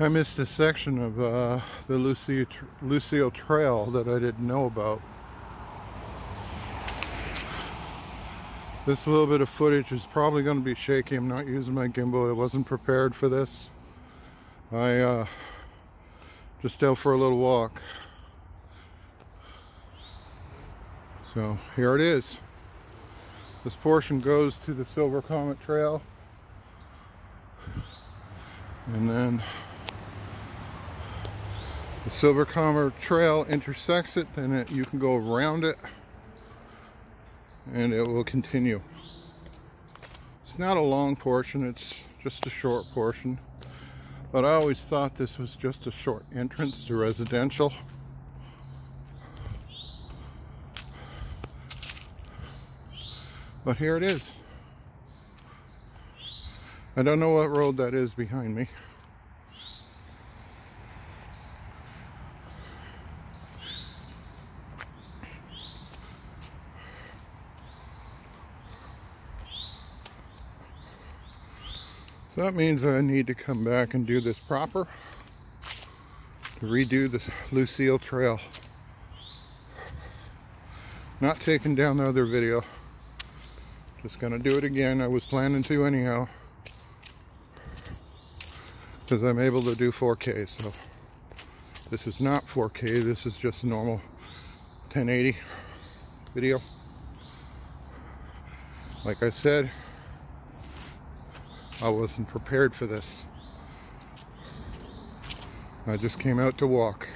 I missed a section of uh, the Lucille, Lucille Trail that I didn't know about. This little bit of footage is probably going to be shaky. I'm not using my gimbal. I wasn't prepared for this. I uh, just out for a little walk. So here it is. This portion goes to the Silver Comet Trail. And then the Silver Comet Trail intersects it, then it, you can go around it and it will continue. It's not a long portion, it's just a short portion. But I always thought this was just a short entrance to residential. But here it is. I don't know what road that is behind me. That means I need to come back and do this proper to redo the Lucille Trail. Not taking down the other video. Just gonna do it again. I was planning to anyhow. Because I'm able to do 4K, so this is not 4K, this is just normal 1080 video. Like I said, I wasn't prepared for this. I just came out to walk.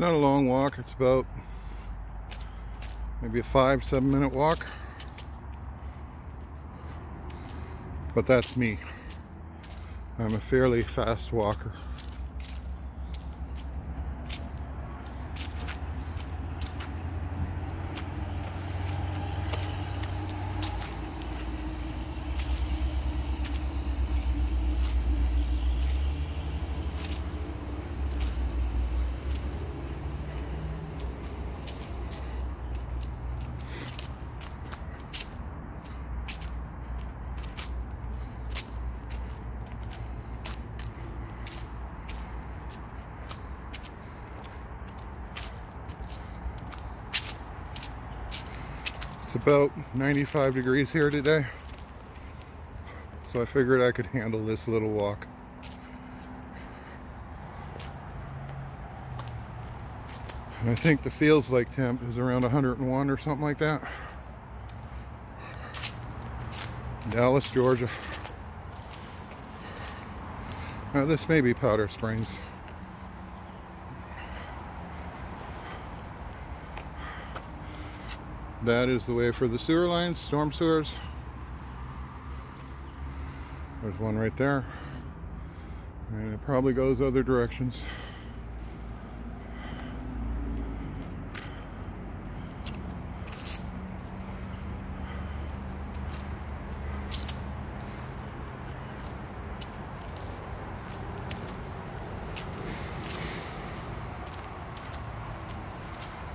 Not a long walk, it's about maybe a five, seven minute walk. But that's me. I'm a fairly fast walker. It's about 95 degrees here today. So I figured I could handle this little walk. And I think the feels like temp is around 101 or something like that. Dallas, Georgia. Now this may be Powder Springs. That is the way for the sewer lines, storm sewers. There's one right there. And it probably goes other directions.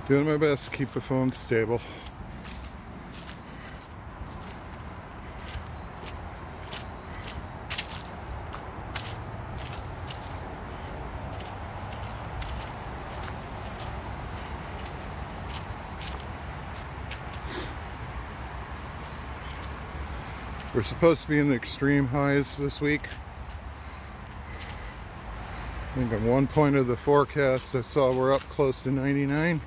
Doing my best to keep the phone stable. We're supposed to be in the extreme highs this week. I think at one point of the forecast I saw we're up close to 99.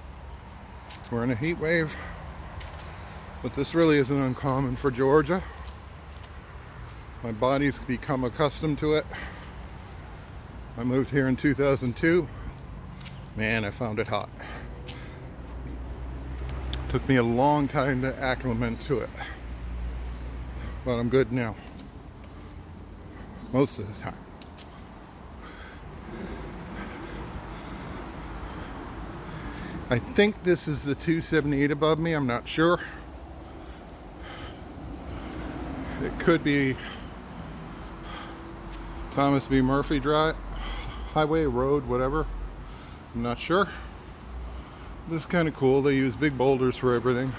We're in a heat wave. But this really isn't uncommon for Georgia. My body's become accustomed to it. I moved here in 2002. Man, I found it hot. Took me a long time to acclimate to it. But I'm good now. Most of the time. I think this is the 278 above me, I'm not sure. It could be Thomas B. Murphy Drive, Highway, Road, whatever. I'm not sure. This is kind of cool. They use big boulders for everything.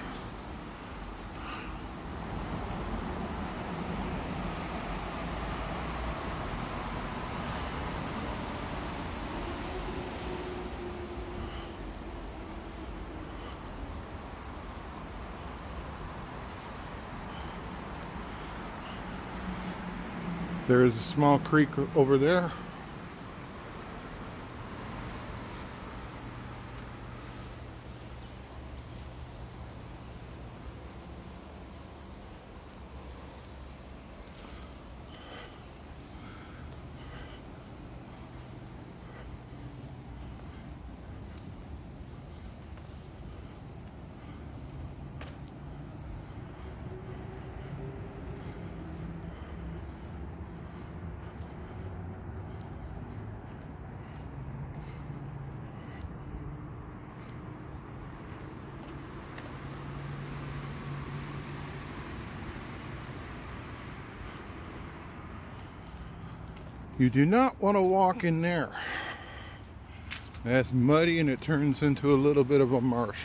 There is a small creek over there. You do not want to walk in there. That's muddy and it turns into a little bit of a marsh.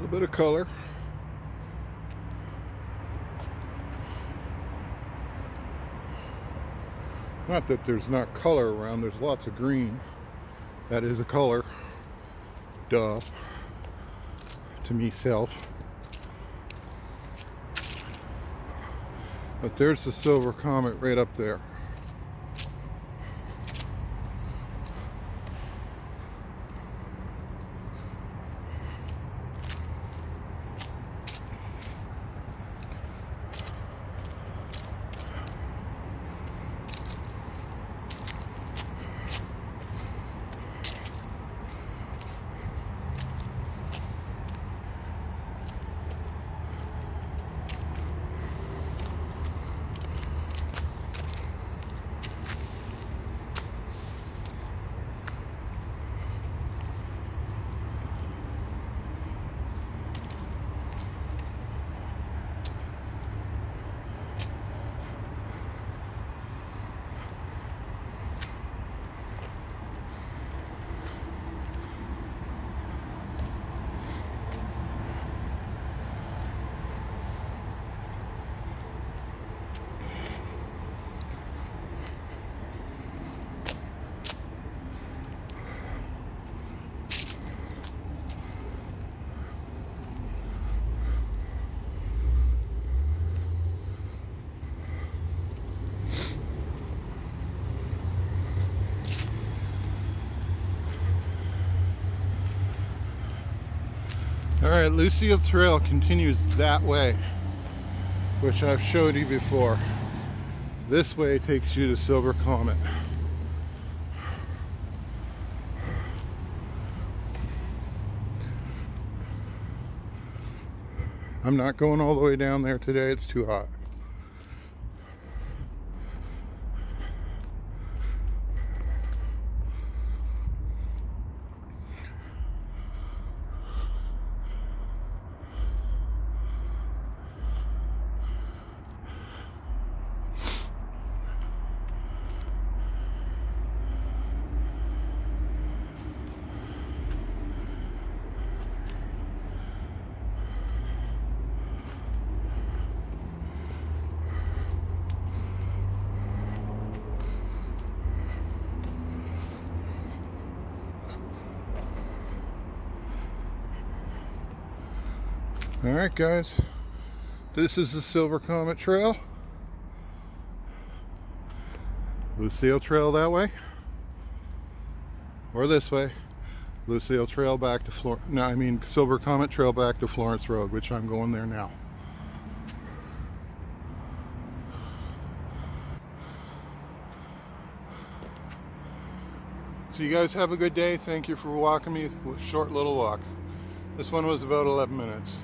Little bit of color. Not that there's not color around, there's lots of green. That is a color. Duh. To me self. But there's the silver comet right up there. All right, Lucille Trail continues that way, which I've showed you before. This way takes you to Silver Comet. I'm not going all the way down there today, it's too hot. Alright guys, this is the Silver Comet Trail. Lucille Trail that way. Or this way. Lucille Trail back to Flor no, I mean Silver Comet Trail back to Florence Road, which I'm going there now. So you guys have a good day. Thank you for walking me a short little walk. This one was about 11 minutes.